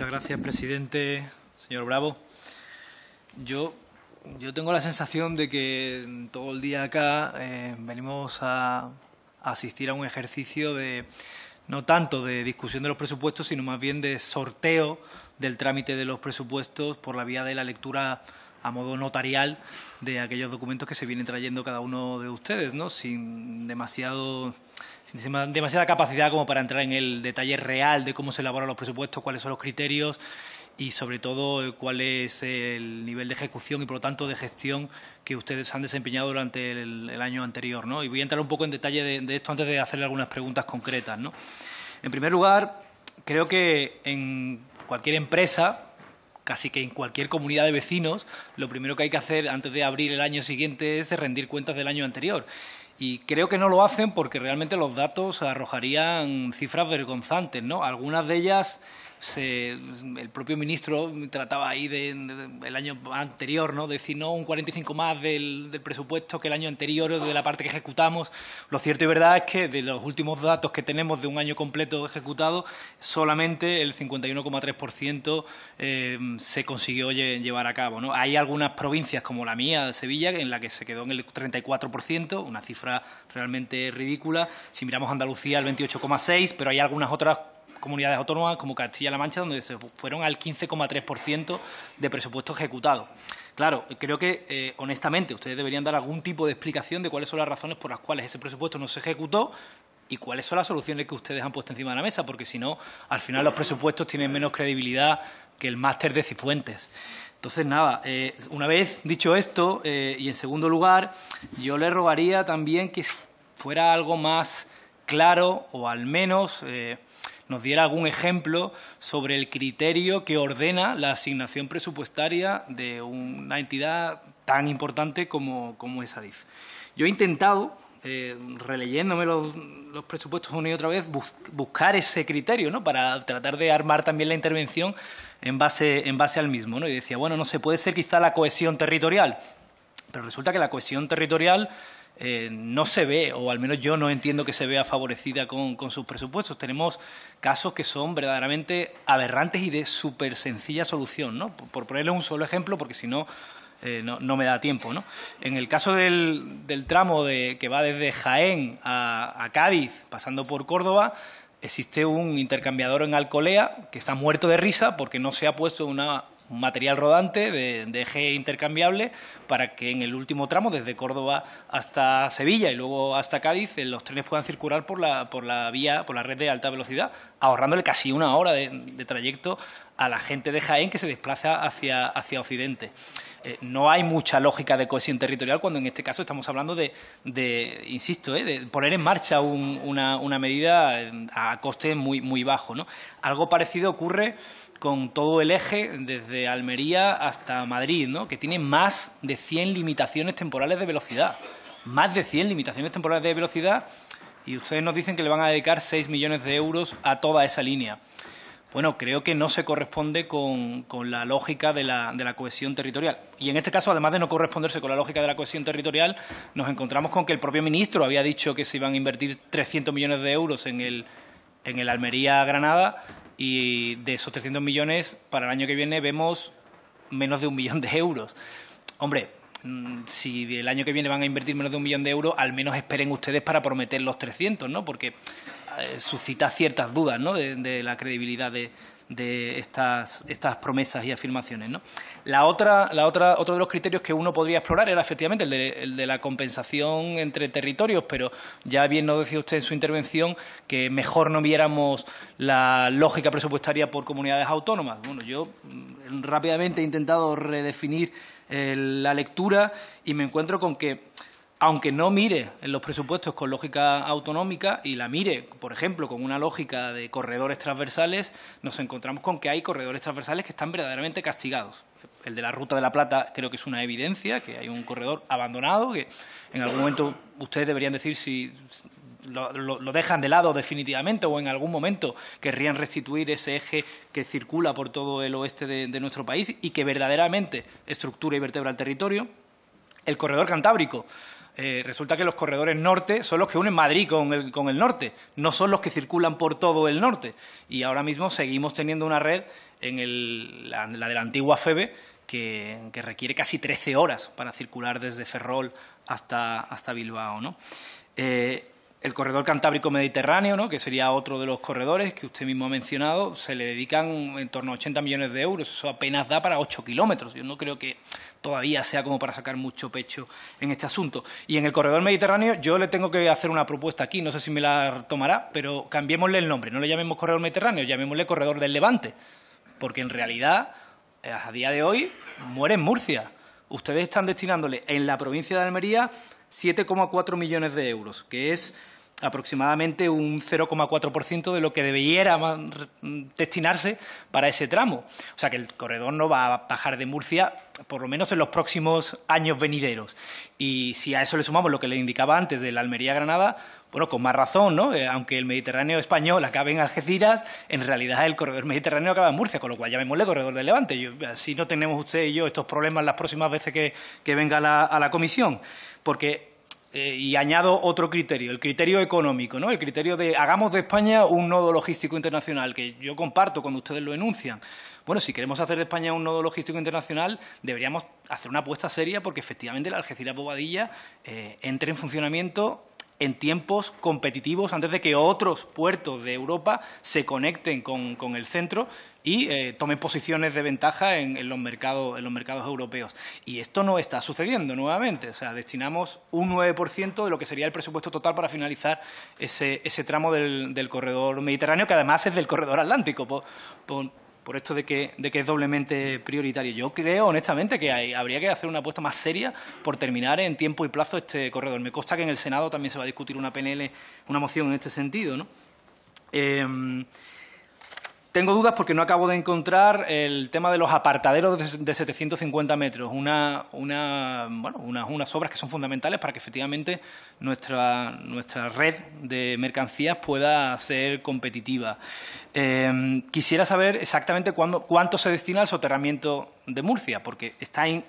Muchas gracias, presidente. Señor Bravo, yo, yo tengo la sensación de que todo el día acá eh, venimos a, asistir a un ejercicio de no tanto de discusión de los presupuestos, sino más bien de sorteo del trámite de los presupuestos por la vía de la lectura a modo notarial de aquellos documentos que se vienen trayendo cada uno de ustedes, ¿no? sin demasiado sin demasiada capacidad como para entrar en el detalle real de cómo se elaboran los presupuestos, cuáles son los criterios y sobre todo cuál es el nivel de ejecución y por lo tanto de gestión que ustedes han desempeñado durante el, año anterior. ¿no? Y voy a entrar un poco en detalle de, de, esto antes de hacerle algunas preguntas concretas. ¿no? En primer lugar, creo que en cualquier empresa casi que en cualquier comunidad de vecinos, lo primero que hay que hacer antes de abrir el año siguiente es rendir cuentas del año anterior. Y creo que no lo hacen porque realmente los datos arrojarían cifras vergonzantes, ¿no? Algunas de ellas el propio ministro trataba ahí del año anterior, ¿no? De decir, no, un 45 más del, presupuesto que el año anterior de la parte que ejecutamos. Lo cierto y verdad es que de los últimos datos que tenemos de un año completo ejecutado, solamente el 51,3% eh, se consiguió llevar a cabo, ¿no? Hay algunas provincias como la mía, Sevilla, en la que se quedó en el 34%, una cifra realmente ridícula. Si miramos Andalucía, el 28,6%, pero hay algunas otras comunidades autónomas como Castilla-La Mancha, donde se fueron al 15,3% de presupuesto ejecutado. Claro, creo que, eh, honestamente, ustedes deberían dar algún tipo de explicación de cuáles son las razones por las cuales ese presupuesto no se ejecutó y cuáles son las soluciones que ustedes han puesto encima de la mesa, porque si no, al final los presupuestos tienen menos credibilidad que el máster de Cifuentes. Entonces, nada, eh, una vez dicho esto, eh, y en segundo lugar, yo le rogaría también que fuera algo más claro o al menos nos diera algún ejemplo sobre el criterio que ordena la asignación presupuestaria de una entidad tan importante como, como es ADIF. Yo he intentado, eh, releyéndome los, presupuestos una y otra vez, buscar ese criterio ¿no? para tratar de armar también la intervención en base, en base al mismo. ¿no? Y decía, bueno, no sé, puede ser quizá la cohesión territorial, pero resulta que la cohesión territorial eh, no se ve, o al menos yo no entiendo que se vea favorecida con, sus presupuestos. Tenemos casos que son verdaderamente aberrantes y de súper sencilla solución, ¿no? Por, ponerle un solo ejemplo, porque si no, eh, no, me da tiempo. ¿no? En el caso del, tramo de, que va desde Jaén a, Cádiz, pasando por Córdoba, existe un intercambiador en Alcolea que está muerto de risa porque no se ha puesto una un material rodante de, eje intercambiable para que en el último tramo, desde Córdoba hasta Sevilla y luego hasta Cádiz, eh, los trenes puedan circular por la, por la vía, por la red de alta velocidad, ahorrándole casi una hora de, trayecto a la gente de Jaén que se desplaza hacia, hacia Occidente. Eh, no hay mucha lógica de cohesión territorial cuando en este caso estamos hablando de, insisto, eh, de poner en marcha una, una, medida a coste muy, muy bajo. ¿no? Algo parecido ocurre con todo el eje desde Almería hasta Madrid, ¿no? que tiene más de 100 limitaciones temporales de velocidad. Más de 100 limitaciones temporales de velocidad y ustedes nos dicen que le van a dedicar 6 millones de euros a toda esa línea. Bueno, creo que no se corresponde con, la lógica de la, de la, cohesión territorial. Y en este caso, además de no corresponderse con la lógica de la cohesión territorial, nos encontramos con que el propio ministro había dicho que se iban a invertir 300 millones de euros en el, en el Almería-Granada y de esos 300 millones para el año que viene vemos menos de un millón de euros. Hombre, si el año que viene van a invertir menos de un millón de euros, al menos esperen ustedes para prometer los 300, ¿no? Porque eh, suscita ciertas dudas, ¿no? de la credibilidad de, estas promesas y afirmaciones. ¿no? La otra, la otra, otro de los criterios que uno podría explorar era efectivamente el de, el de, la compensación entre territorios, pero ya bien nos decía usted en su intervención que mejor no viéramos la lógica presupuestaria por comunidades autónomas. Bueno, yo mm, rápidamente he intentado redefinir eh, la lectura y me encuentro con que aunque no mire en los presupuestos con lógica autonómica y la mire, por ejemplo, con una lógica de corredores transversales, nos encontramos con que hay corredores transversales que están verdaderamente castigados. El de la Ruta de la Plata creo que es una evidencia, que hay un corredor abandonado, que en algún momento ustedes deberían decir si lo, dejan de lado definitivamente o en algún momento querrían restituir ese eje que circula por todo el oeste de, nuestro país y que verdaderamente estructura y vertebra el territorio. El corredor cantábrico eh, resulta que los corredores norte son los que unen Madrid con el, con el norte, no son los que circulan por todo el norte. Y ahora mismo seguimos teniendo una red en la, de la antigua FEBE que, requiere casi 13 horas para circular desde Ferrol hasta, hasta Bilbao. ¿no? Eh, el corredor cantábrico mediterráneo, ¿no? que sería otro de los corredores que usted mismo ha mencionado, se le dedican en torno a 80 millones de euros. Eso apenas da para 8 kilómetros. Yo no creo que todavía sea como para sacar mucho pecho en este asunto. Y en el corredor mediterráneo yo le tengo que hacer una propuesta aquí, no sé si me la tomará, pero cambiémosle el nombre. No le llamemos corredor mediterráneo, llamémosle corredor del Levante. Porque en realidad, eh, a día de hoy, muere en Murcia. Ustedes están destinándole en la provincia de Almería 7,4 millones de euros, que es aproximadamente un 0,4% de lo que debiera destinarse para ese tramo. O sea que el corredor no va a bajar de Murcia por lo menos en los próximos años venideros. Y si a eso le sumamos lo que le indicaba antes de la Almería-Granada, bueno, con más razón, ¿no? Eh, aunque el Mediterráneo español acabe en Algeciras, en realidad el corredor mediterráneo acaba en Murcia, con lo cual llamémosle corredor del Levante. Si no tenemos usted y yo estos problemas las próximas veces que, venga a la comisión. Porque eh, y añado otro criterio, el criterio económico, ¿no? el criterio de hagamos de España un nodo logístico internacional, que yo comparto cuando ustedes lo enuncian. Bueno, si queremos hacer de España un nodo logístico internacional, deberíamos hacer una apuesta seria porque efectivamente la Algeciras-Bobadilla eh, entre en funcionamiento en tiempos competitivos antes de que otros puertos de Europa se conecten con, el centro y eh, tomen posiciones de ventaja en, los mercados, en los mercados europeos. Y esto no está sucediendo nuevamente. O sea, destinamos un 9% de lo que sería el presupuesto total para finalizar ese, tramo del, corredor mediterráneo, que además es del corredor atlántico esto de que, es doblemente prioritario. Yo creo, honestamente, que habría que hacer una apuesta más seria por terminar en tiempo y plazo este corredor. Me consta que en el Senado también se va a discutir una PNL, una moción en este sentido. ¿no? Eh, tengo dudas porque no acabo de encontrar el tema de los apartaderos de 750 metros, una, bueno, unas, obras que son fundamentales para que efectivamente nuestra, red de mercancías pueda ser competitiva. Eh, quisiera saber exactamente cuánto se destina al soterramiento de Murcia, porque está en,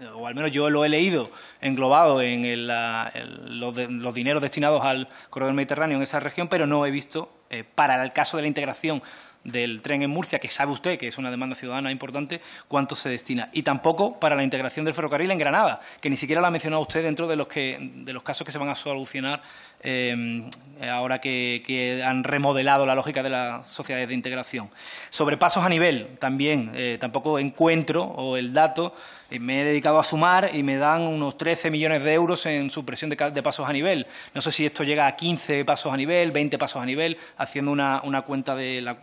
eh, o al menos yo lo he leído englobado en los, dineros destinados al corredor mediterráneo en esa región, pero no he visto, eh, para el caso de la integración del tren en Murcia, que sabe usted que es una demanda ciudadana importante, cuánto se destina. Y tampoco para la integración del ferrocarril en Granada, que ni siquiera la ha mencionado usted dentro de los, que, de los casos que se van a solucionar eh, ahora que, han remodelado la lógica de las sociedades de integración. Sobre pasos a nivel, también eh, tampoco encuentro o el dato, eh, me he dedicado a sumar y me dan unos 13 millones de euros en supresión de, de, pasos a nivel. No sé si esto llega a 15 pasos a nivel, 20 pasos a nivel, haciendo una, una cuenta de la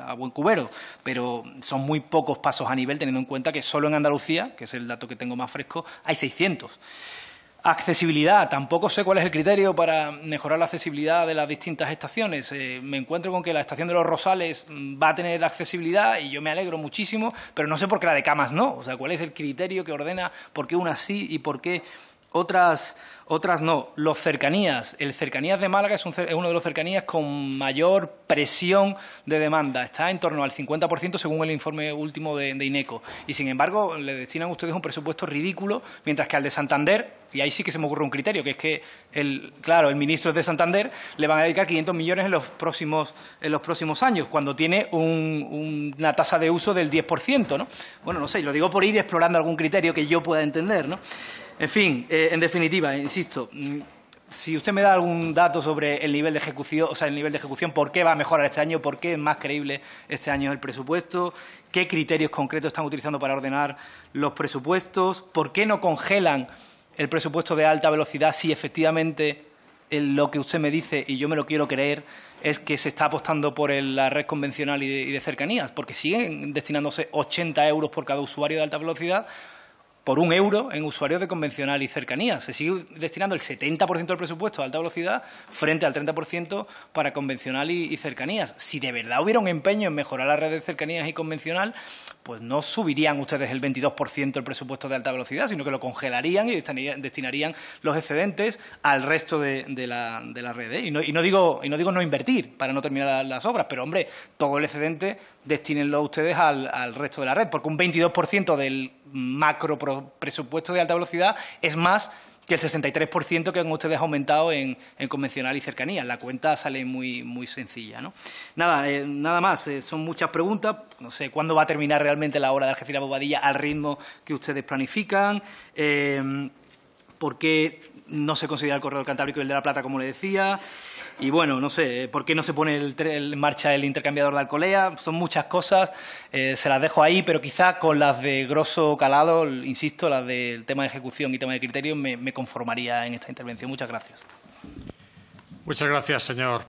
a buen cubero, pero son muy pocos pasos a nivel, teniendo en cuenta que solo en Andalucía, que es el dato que tengo más fresco, hay 600. Accesibilidad. Tampoco sé cuál es el criterio para mejorar la accesibilidad de las distintas estaciones. Eh, me encuentro con que la estación de los Rosales mm, va a tener accesibilidad y yo me alegro muchísimo, pero no sé por qué la de Camas no. O sea, cuál es el criterio que ordena por qué una sí y por qué otras, otras no. Los cercanías. El cercanías de Málaga es, uno de los cercanías con mayor presión de demanda. Está en torno al 50% según el informe último de, INECO. Y sin embargo, le destinan ustedes un presupuesto ridículo, mientras que al de Santander, y ahí sí que se me ocurre un criterio, que es que, el, claro, el ministro de Santander le van a dedicar 500 millones en los próximos, en los próximos años, cuando tiene una tasa de uso del 10%. ¿no? Bueno, no sé, lo digo por ir explorando algún criterio que yo pueda entender. ¿no? En fin, eh, en definitiva, insisto, mm, si usted me da algún dato sobre el nivel de ejecución, o sea, el nivel de ejecución, por qué va a mejorar este año, por qué es más creíble este año el presupuesto, qué criterios concretos están utilizando para ordenar los presupuestos, por qué no congelan el presupuesto de alta velocidad si efectivamente lo que usted me dice, y yo me lo quiero creer, es que se está apostando por la red convencional y de, y de cercanías, porque siguen destinándose 80 euros por cada usuario de alta velocidad por un euro en usuarios de convencional y cercanías. Se sigue destinando el 70% del presupuesto a alta velocidad frente al 30% para convencional y, cercanías. Si de verdad hubiera un empeño en mejorar la red de cercanías y convencional, pues no subirían ustedes el 22% del presupuesto de alta velocidad, sino que lo congelarían y destinarían los excedentes al resto de, la, red. ¿eh? Y, no, digo, y no digo no invertir para no terminar las obras, pero hombre, todo el excedente destínenlo ustedes al, al resto de la red, porque un 22% del macro presupuesto de alta velocidad es más que el 63% que han ustedes aumentado en, convencional y cercanía. La cuenta sale muy, muy sencilla. ¿no? Nada, eh, nada más, eh, son muchas preguntas. No sé cuándo va a terminar realmente la obra de Algeciras Bobadilla al ritmo que ustedes planifican. Eh, ¿Por qué no se considera el corredor cantábrico y el de la Plata, como le decía? Y bueno, no sé, ¿por qué no se pone en marcha el intercambiador de Alcolea? Son muchas cosas, eh, se las dejo ahí, pero quizás con las de grosso calado, insisto, las del tema de ejecución y tema de criterios, me conformaría en esta intervención. Muchas gracias. Muchas gracias, señor.